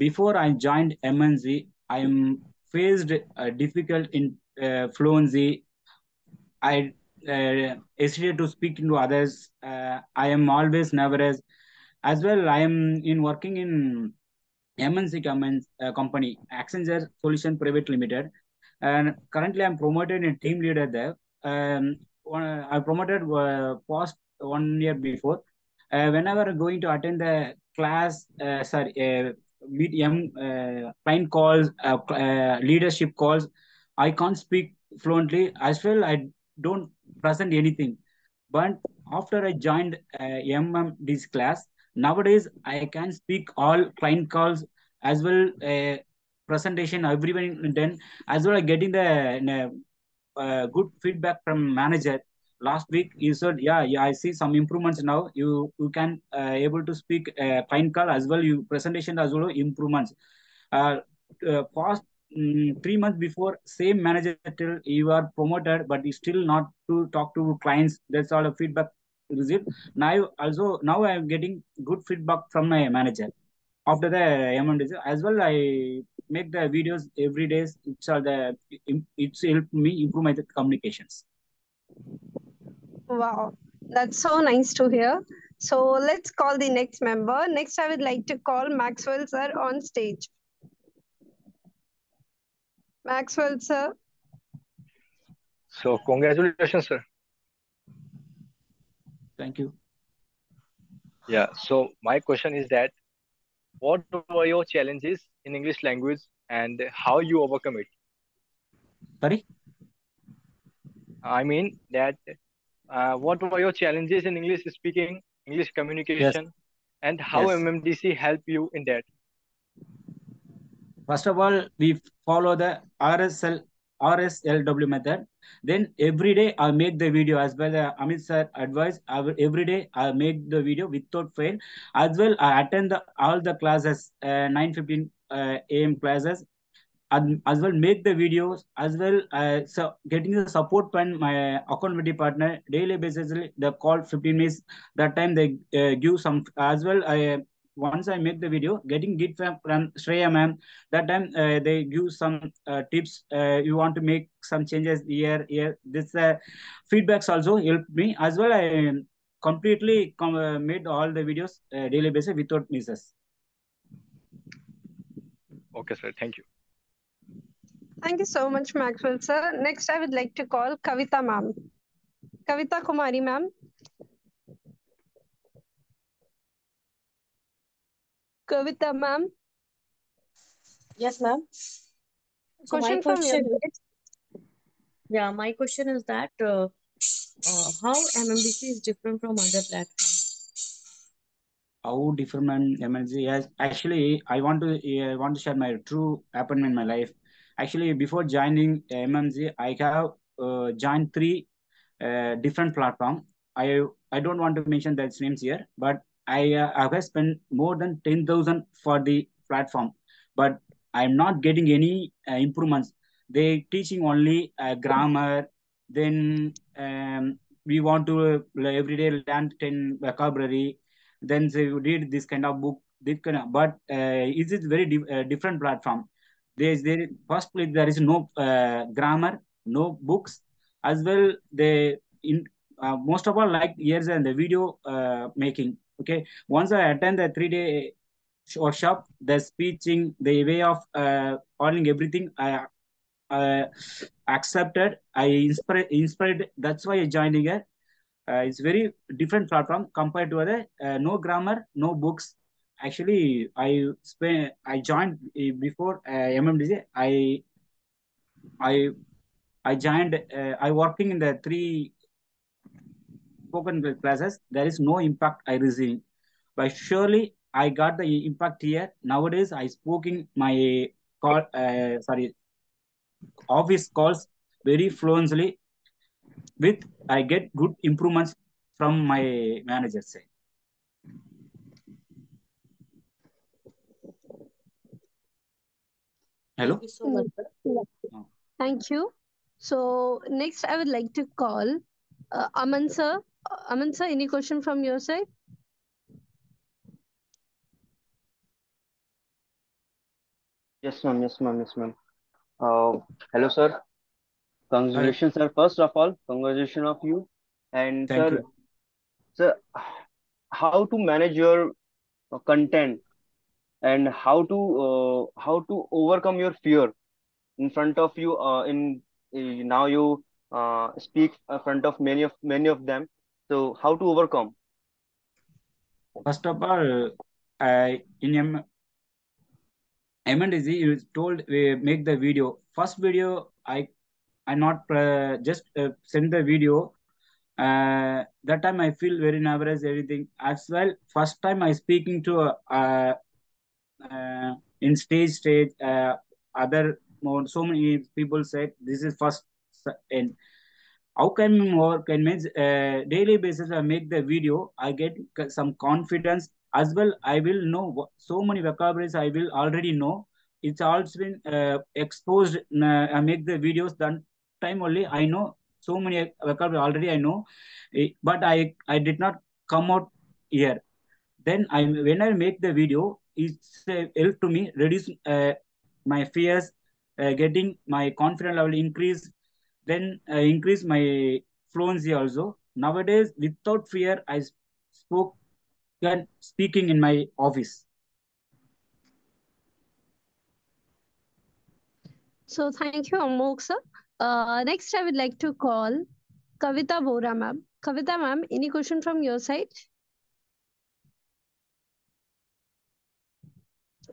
before I joined MNC, I'm faced uh, difficult in uh, fluency. I uh, hesitate to speak to others. Uh, I am always nervous. As well, I am in working in MNC company, uh, company Accenture Solution Private Limited, and currently I'm promoted in team leader there. Um, I promoted uh, past one year before. Uh, whenever going to attend the class, uh, sorry, uh, meet M uh, client calls, uh, uh, leadership calls, I can't speak fluently. As well, I don't present anything. But after I joined uh, MMDC class, nowadays I can speak all client calls as well uh, presentation everyone done as well as getting the uh, good feedback from manager last week you said yeah yeah i see some improvements now. You you can uh, able to speak uh, client call as well. You presentation as well improvements. Uh, uh, past um, three months before same manager till you are promoted but you still not to talk to clients. That's all the feedback received. Now also now i am getting good feedback from my manager. After the MMDC as well I make the videos every day it's all the it's helped me improve my communications Wow, that's so nice to hear. So let's call the next member. Next, I would like to call Maxwell sir on stage. Maxwell sir. So congratulations, sir. Thank you. Yeah. So my question is that what were your challenges in English language and how you overcome it? Sorry? I mean that uh, what were your challenges in English speaking, English communication, yes. and how yes. MMDC help you in that? First of all, we follow the RSL RSLW method. Then every day I make the video as well. Uh, Amit sir advice. I will, every day I make the video without fail. As well, I attend the, all the classes, uh, 9:15 uh, a.m. classes as well make the videos as well uh, so getting the support from my accountability partner daily basis the call 15 minutes that time they uh, give some as well i once i make the video getting it from, from Shreya ma'am that time uh, they give some uh, tips uh, you want to make some changes here here. This uh, feedbacks also help me. As well i completely com- made all the videos daily basis without misses. Okay sir. Thank you Thank you so much, Maxwell sir. Next, I would like to call Kavita ma'am. Kavita Kumari ma'am. Kavita ma'am. Yes, ma'am. So question, question from is, Yeah, my question is that uh, uh, how MMDC is different from other platforms? How different MMDC? Yes, actually, I want to I want to share my true happened in my life actually before joining MMDC i have uh, joined three uh, different platform. I i don't want to mention that names here but i uh, have spent more than 10000 for the platform but i'm not getting any uh, improvements. They teaching only uh, grammar then um, we want to uh, every day learn 10 vocabulary then they read this kind of book this kind of, but uh, it is very di different platform there is there first place there is no uh, grammar no books. As well they in uh, most of all like years and the video uh, making okay? Once i attend the three day workshop the speeching the way of uh, everything i uh, accepted i inspired inspired that's why i joined here. Uh, it's very different platform compared to other uh, no grammar no books actually I spent I joined eh, before uh, MMDC. I I I joined. Uh, I working in the three spoken classes. There is no impact I receiving, but surely I got the impact here. Nowadays I speaking my call. Uh, sorry, office calls very fluently. With I get good improvements from my manager side. Hello. Thank you so much. Thank you. So next, I would like to call uh, Aman sir. Uh, Aman sir, any question from your side? Yes, ma'am. Yes, ma'am. Yes, ma'am. Uh, hello, sir. Congratulations, sir. First of all, congratulations of you. And Thank sir, you. sir, how to manage your content and how to uh, how to overcome your fear in front of you uh, in uh, now you uh, speak in front of many of many of them. So how to overcome? First of all, I in M MMDC, you told we make the video. First video, I I not uh, just uh, send the video. Uh, that time I feel very nervous. Everything as well. First time I speaking to uh, uh, in stage stage. Uh, other more so many people said this is first and how can more can means uh, daily basis I make the video. I get some confidence as well. I will know so many vocabularies. I will already know. It's also been uh, exposed. I make the videos. Then time only I know so many vocabulary already I know, but I I did not come out here. Then I when I make the video, it's uh, help to me reduce uh, my fears, uh, getting my confidence level increase, then uh, increase my fluency also. Nowadays, without fear, I spoke and speaking in my office. So thank you, Amok sir. Uh, next, I would like to call Kavita Bora ma'am. Kavita ma'am, any question from your side?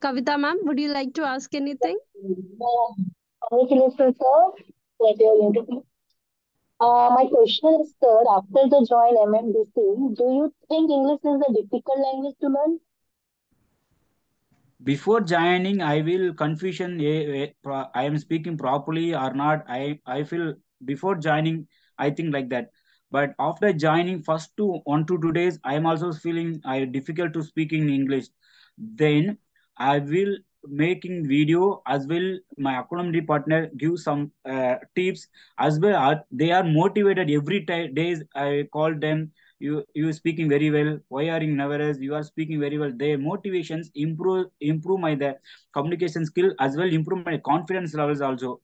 Kavita ma'am, would you like to ask anything? Congratulations, sir, that you are interview. Uh, my question is, sir, after the join MMDC, do you think English is a difficult language to learn? Before joining, I will confusion. I am speaking properly or not. I I feel before joining, I think like that. But after joining, first two one to two days, I am also feeling I difficult to speak in English. Then I will making video as well. My accountability partner give some uh, tips as well. They are motivated every days. I call them. You you speaking very well. Why are you nervous? You are speaking very well. Their motivations improve improve my the communication skill as well. Improve my confidence levels also.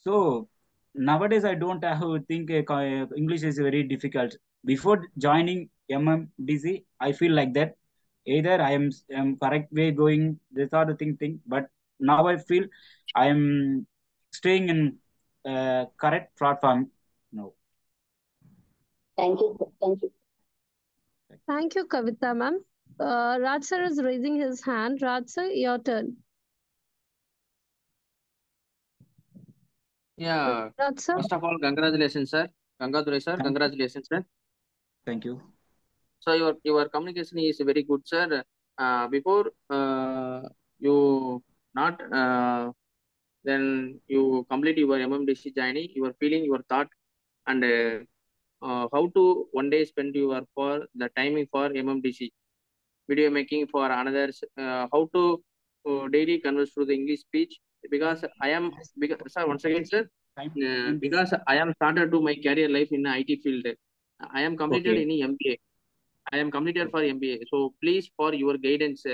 So nowadays I don't have think uh, English is very difficult. Before joining MMDC, I feel like that either I am, am correct way going, this are the thing, thing. But now I feel I am staying in uh, correct platform now. Thank you. Thank you. Thank you, Kavita ma'am. Uh, Raj sir is raising his hand. Raj sir, your turn. Yeah. Raj sir. First of all, congratulations, sir. Congratulations, sir. Congratulations, sir. Thank you. So your your communication is very good, sir. Uh, before uh, you not uh, then you complete your MMDC journey, you are feeling your thought and uh, uh, how to one day spend your for the timing for MMDC video making for another uh, how to uh, daily converse through the English speech because I am because sir once again sir uh, because I am started to my career life in the IT field. I am completed Okay. in MBA. I am completed for MBA. So please for your guidance.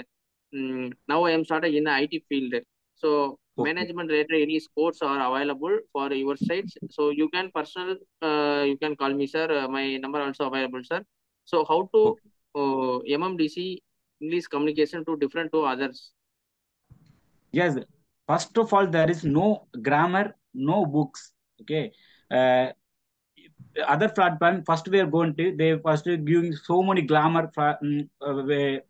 mm, now I am started in the IT field. So Okay. management related any sports are available for your sites. So you can personal uh, you can call me sir. Uh, my number also available sir. So how to uh, MMDC English communication to different to others. Yes. First of all, there is no grammar, no books. Okay. Uh, other platform, first we are going to, they first giving so many grammar, mm, uh,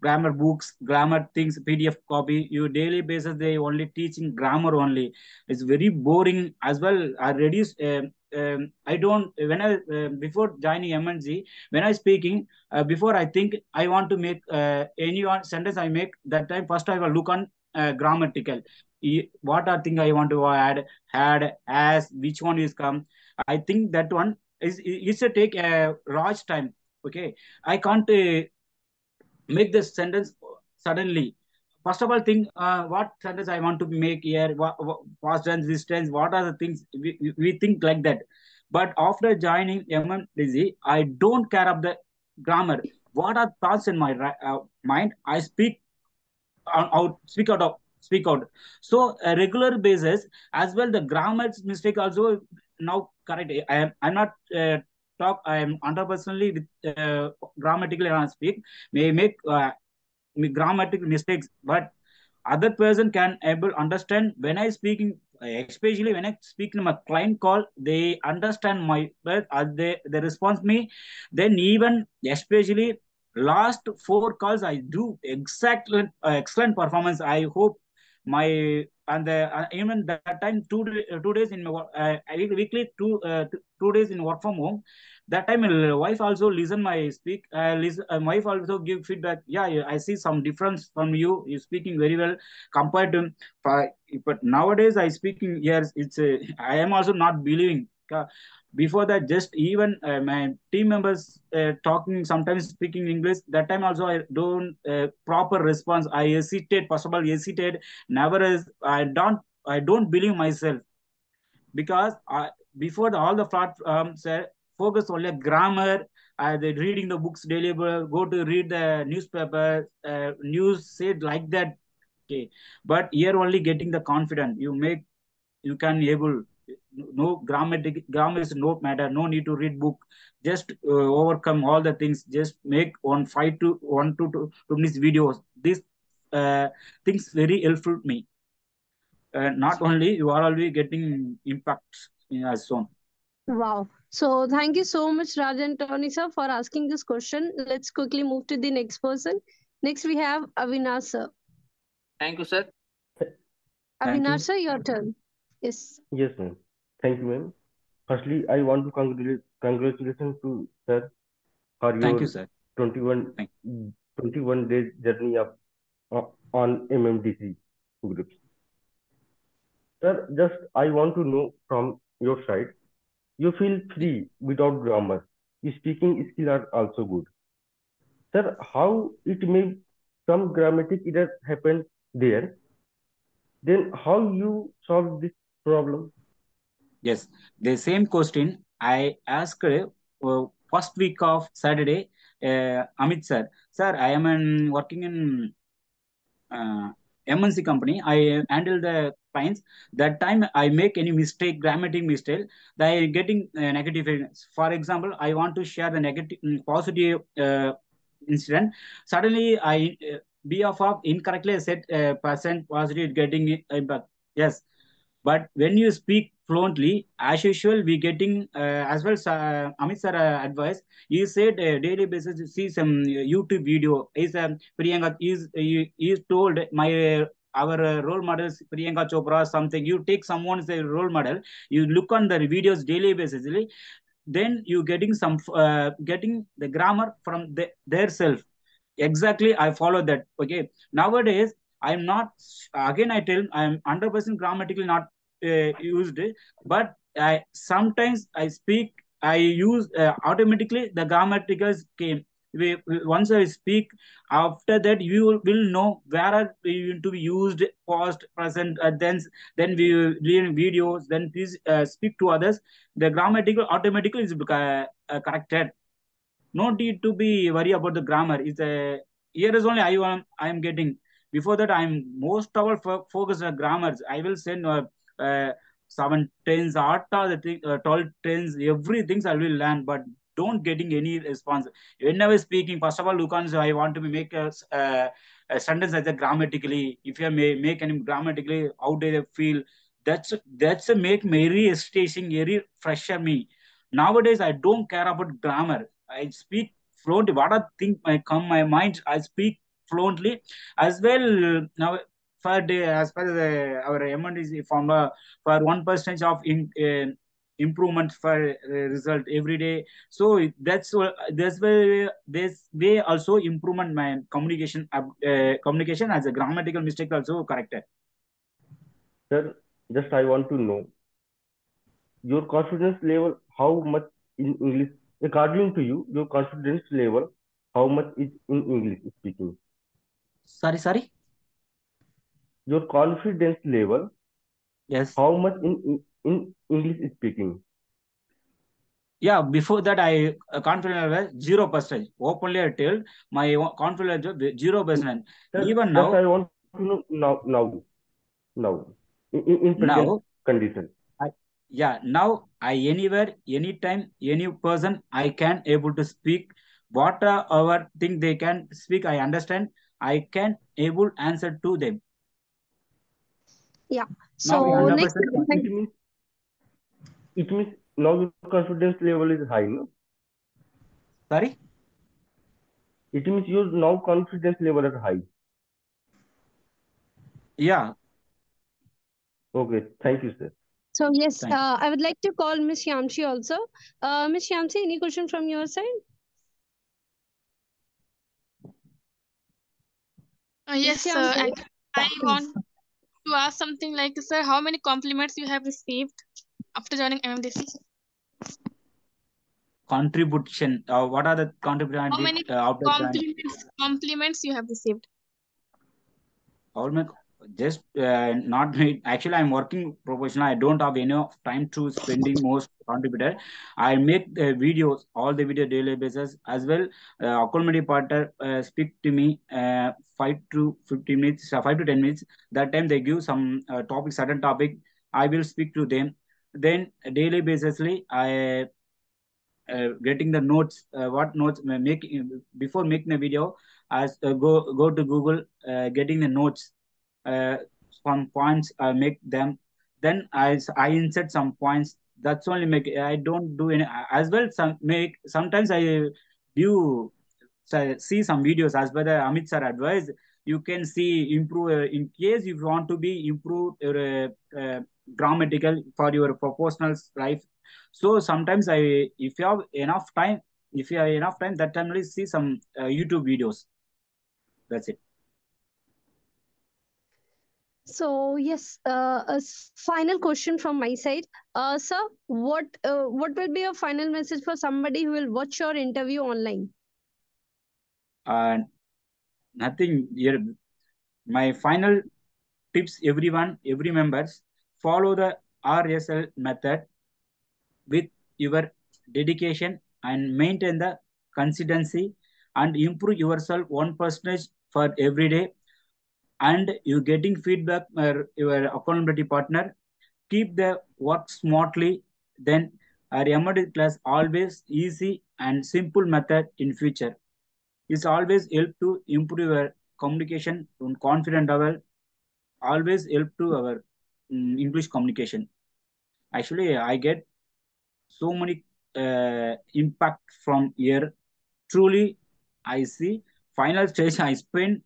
grammar books, grammar things, PDF copy. You daily basis, they only teaching grammar only. It's very boring as well. I reduce, um, um, I don't, when I, uh, before joining MMDC, when I speaking, uh, before I think I want to make uh, any sentence I make, that time first I will look on uh, grammatical. What are thing I want to add, had, as, which one is come. I think that one is it's a take a large time. Okay, I can't uh, make this sentence suddenly. First of all, think uh, what sentence I want to make here, what, what past tense, this tense, what are the things we, we- think like that. But after joining MMDC, I don't care of the grammar. What are thoughts in my uh, mind? I speak out, out speak out of speak out. So a regular basis as well. The grammar mistake also now correct. I am I'm not uh, talk. I am under personally with uh, grammatically I speak may make uh, grammatical mistakes, but other person can able understand when I speaking especially when I speak in my client call, they understand my but they they respond me. Then even especially last four calls I do exactly uh, excellent performance. I hope my and the, uh, even that time two uh, two days in uh, weekly two uh, two days in work from home. That time my wife also listen my speak uh, listen, uh, my wife also give feedback. Yeah i see some difference from you. You speaking very well compared to but nowadays i speaking yes it's uh, i am also not believing before that just even uh, my team members uh, talking sometimes speaking english that time also i don't uh, proper response. I hesitate possible hesitate never is i don't i don't believe myself. Because I, before the, all the platforms um, focus only grammar uh, the reading the books daily go to read the newspaper uh, news said like that. Okay. But here only getting the confidence. You make you can able no grammatic grammar is no matter. No need to read book. Just uh, overcome all the things. Just make one five to one to two, two minutes videos. These uh, things very helpful to me. Uh, not only you are already getting impact as soon wow. So thank you so much rajan tony sir for asking this question. Let's quickly move to the next person. Next we have avinash sir. Thank you sir. Avinash sir your turn. Yes. Yes ma'am Thank you, ma'am. Firstly, I want to congratulate congratulations to sir for your Thank you, sir. 21, Thank 21 days journey of uh, on MMDC groups. Sir, just I want to know from your side, you feel free without grammar. Your speaking skills are also good. Sir, how it may some grammatic error happen there? Then how you solve this problem? Yes, the same question I asked uh, first week of Saturday, uh, Amit sir. Sir, I am in, working in uh, MNC company. I handle the clients. That time I make any mistake, grammatic mistake, they getting uh, negative. For example, I want to share the mm, positive uh, incident. Suddenly I uh, of incorrectly said uh, percent positive getting impact. Yes, but when you speak fluently, as usual, we getting uh, as well. Uh, Amit sir uh, advice. You said uh, daily basis see some YouTube video. Is um, Priyanka is he told my our role models Priyanka Chopra something. You take someone's a role model. You look on the videos daily basis. Then you getting some uh, getting the grammar from the, their self. Exactly, I follow that. Okay. Nowadays, I'm not again. I tell I'm 100% grammatically not uh, used, but I sometimes I speak. I use uh, automatically the grammaticals came. We, once I speak, after that you will know where are we to be used, past, present, uh, then then we learn videos, then please uh, speak to others. The grammatical automatically is uh, corrected. No need to be worry about the grammar. It's a here is only I am I am getting before that, I'm most of our focus on grammars. I will send uh, seven trains, arta, the uh, 12 trains, everything I will learn, but don't getting any response. Whenever speaking, first of all, so I want to make a, uh, a sentence as a grammatically. If you may make any grammatically, how do they feel? That's that's a make very hesitation, very fresher me. Nowadays, I don't care about grammar. I speak fluently. What I think I come my mind, I speak fluently as well now for the, as per the, our MMDC formula for one percentage of in, uh, improvement for uh, result every day. So that's that's where this way also improvement my communication uh, communication as a grammatical mistake also corrected. Sir just i want to know your confidence level how much in english according to you your confidence level how much is in english speaking? Sorry, sorry. Your confidence level. Yes. How much in in English speaking? Yeah, before that I uh, confidence level zero percent. Openly I tell my confidence level zero percent. Even now. I want to know now. Now now in, in present now condition I, yeah now i anywhere anytime any person i can able to speak whatever thing they can speak i understand i can able answer to them Yeah. So next, it means it means now your confidence level is high no? Sorry? It means your now confidence level is high. Yeah. Okay thank you sir. So yes, uh, I would like to call Miss Yamshi also. Uh, Miss Yamshi, any question from your side? Uh, yes, sir. Yamshi, Actually, I want to ask something like, sir, how many compliments you have received after joining MMDC? contribution uh, what are the contribution How many uh, compliments compliments you have received? all my just uh, not actually i'm working professional. I don't have enough time to spending most contributor. I make the videos all the video daily basis. As well uh, community partner uh, speak to me uh, 5 to 15 minutes uh, 5 to 10 minutes. That time they give some uh, topic certain topic. I will speak to them. Then daily basisly i getting the notes what notes make before making the video as go go to google getting the notes uh, some points I make them. Then I, I insert some points. That's only make I don't do any as well some make sometimes I do so, see some videos. As the Amit sir advice you can see improve uh, in case you want to be improve uh, uh, grammatical for your proportional life. So sometimes I if you have enough time if you have enough time that time only see some uh, YouTube videos. That's it So yes, uh, a final question from my side. Uh, sir, what uh, what will be your final message for somebody who will watch your interview online? uh, nothing here my final tips everyone every members follow the rsl method with your dedication and maintain the consistency and improve yourself one percentage for every day and you getting feedback uh, your accountability partner keep the work smartly then our emergency class always easy and simple method in future. Is always help to improve your communication on confident level always help to our um, english communication. Actually i get so many uh, impact from here. Truly i see final stage i spent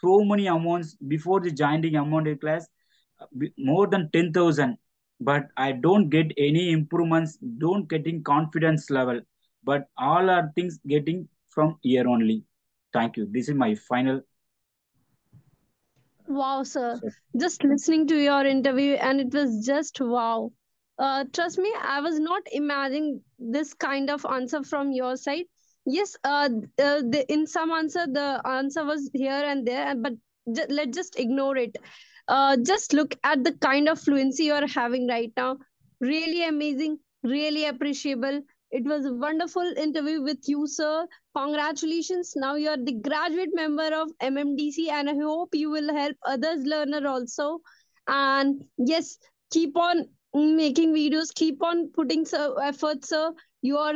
so many amounts before the joining amount class more than 10000 but i don't get any improvements don't getting confidence level but all are things getting from here only thank you this is my final Wow, sir. Just listening to your interview, and it was just wow. Uh, trust me, I was not imagining this kind of answer from your side. Yes, uh, uh the, in some answer, the answer was here and there, but let's just ignore it. Uh, just look at the kind of fluency you are having right now. Really amazing, really appreciable. It was a wonderful interview with you, sir. Congratulations. Now you are the graduate member of MMDC, and I hope you will help others learner also. And yes, keep on making videos, keep on putting so efforts, sir. You are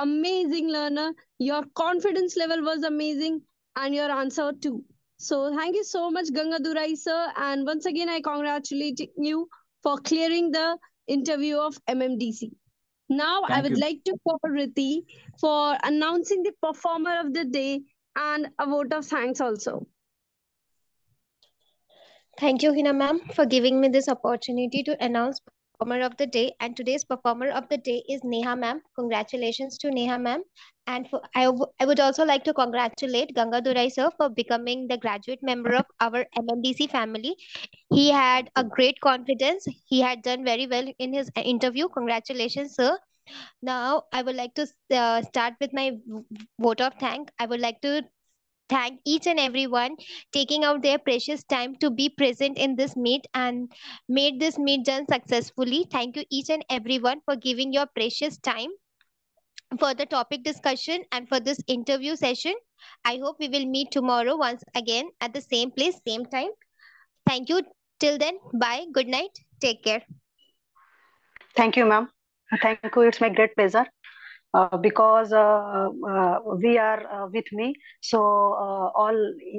amazing learner. Your confidence level was amazing, and your answer too. So thank you so much, Gangadurai sir. And once again, I congratulate you for clearing the interview of MMDC. Now, I would you. like to call Riti for announcing the performer of the day and a vote of thanks also. Thank you, Hina ma'am, for giving me this opportunity to announce performer of the day. And today's performer of the day is Neha ma'am. Congratulations to Neha ma'am. And for, I, I would also like to congratulate Ganga Durai sir for becoming the graduate member of our MMDC family. He had a great confidence. He had done very well in his uh, interview. Congratulations, sir. Now, I would like to uh, start with my vote of thank. I would like to thank each and everyone taking out their precious time to be present in this meet and made this meet done successfully. Thank you each and everyone for giving your precious time for the topic discussion and for this interview session. I hope we will meet tomorrow once again at the same place, same time. Thank you Till then, bye, good night, take care. Thank you, ma'am. Thank you. It's my great pleasure. Uh, because uh, uh, we are uh, with me, so uh, all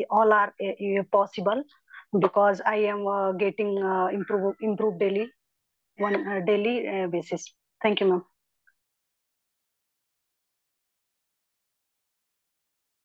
all are uh, possible. Because I am getting improve improve daily, one daily basis. Thank you, ma'am.